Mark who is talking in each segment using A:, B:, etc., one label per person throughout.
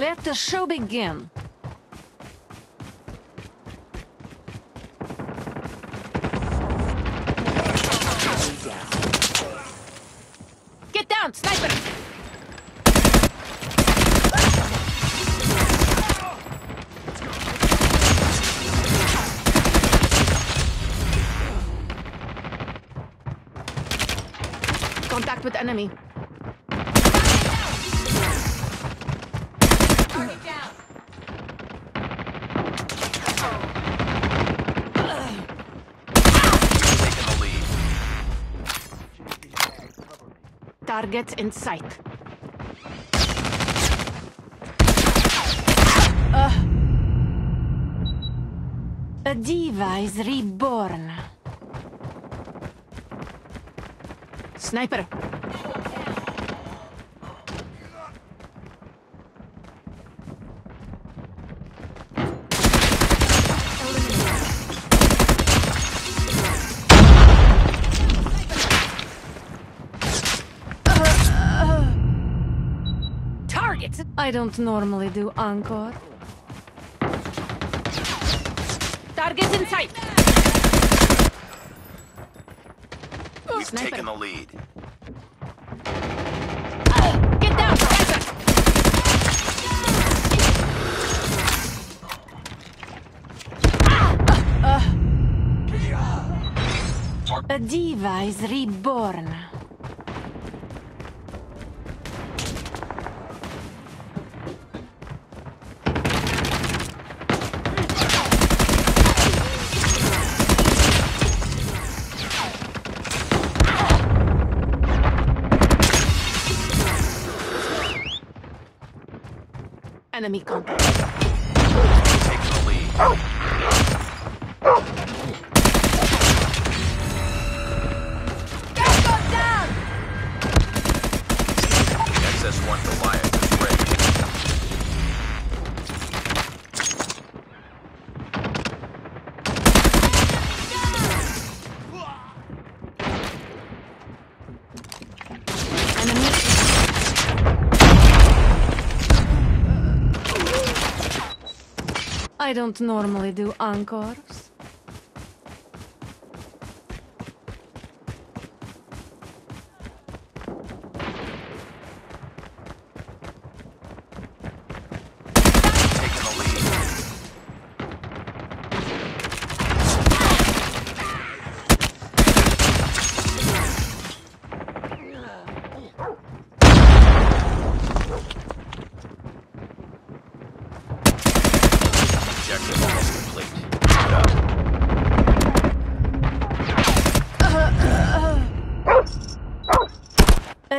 A: Let the show begin. Get down, sniper! Contact with enemy. Target in sight. Uh. A diva is reborn. Sniper. Target! I don't normally do encore. Target in sight!
B: We've
A: Sniper.
B: taken the lead.
A: Get down, sniper! A diva is reborn. Enemy contact. I don't normally do encores.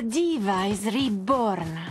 B: Diva is reborn.